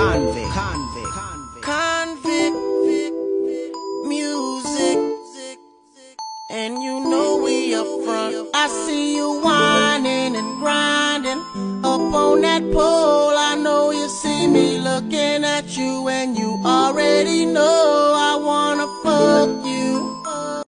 convict, convict, convict music. And you know we up front. I see you whining and grinding up on that pole. I know you see me looking at you, and you already.